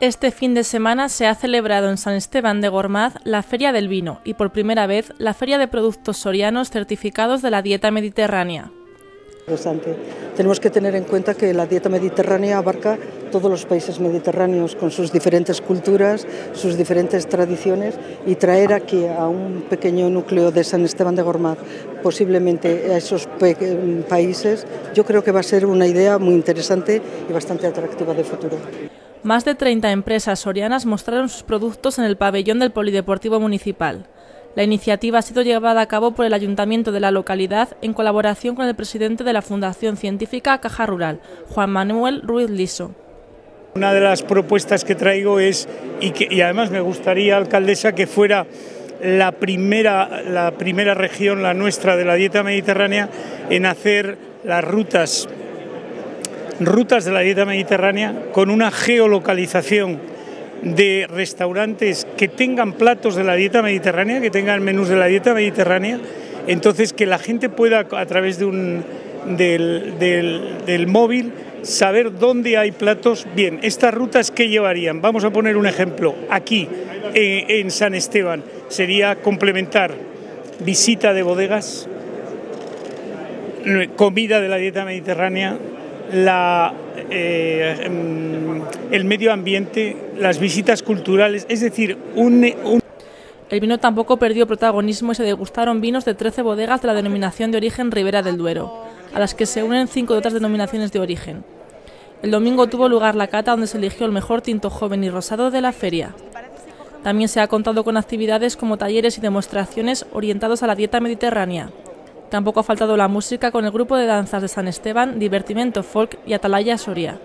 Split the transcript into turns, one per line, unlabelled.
Este fin de semana se ha celebrado en San Esteban de Gormaz la Feria del Vino y por primera vez la Feria de Productos Sorianos certificados de la dieta mediterránea.
Tenemos que tener en cuenta que la dieta mediterránea abarca todos los países mediterráneos con sus diferentes culturas, sus diferentes tradiciones y traer aquí a un pequeño núcleo de San Esteban de Gormaz, posiblemente a esos países, yo creo que va a ser una idea muy interesante y bastante atractiva de futuro.
Más de 30 empresas sorianas mostraron sus productos en el pabellón del Polideportivo Municipal. La iniciativa ha sido llevada a cabo por el ayuntamiento de la localidad en colaboración con el presidente de la Fundación Científica Caja Rural, Juan Manuel Ruiz Liso.
Una de las propuestas que traigo es, y, además me gustaría, alcaldesa, que fuera la primera, la primera región, la nuestra, de la dieta mediterránea, en hacer las rutas, rutas de la dieta mediterránea con una geolocalización de restaurantes que tengan platos de la dieta mediterránea, que tengan menús de la dieta mediterránea, entonces que la gente pueda a través de un, del, móvil saber dónde hay platos. Bien, estas rutas que llevarían, vamos a poner un ejemplo, aquí eh, en San Esteban, sería complementar visita de bodegas, comida de la dieta mediterránea, la eh, em, el medio ambiente, las visitas culturales, es decir, un,
El vino tampoco perdió protagonismo y se degustaron vinos de 13 bodegas de la denominación de origen Ribera del Duero, a las que se unen cinco de otras denominaciones de origen. El domingo tuvo lugar la cata donde se eligió el mejor tinto joven y rosado de la feria. También se ha contado con actividades como talleres y demostraciones orientados a la dieta mediterránea, Tampoco ha faltado la música con el grupo de danzas de San Esteban, Divertimento Folk y Atalaya Soria.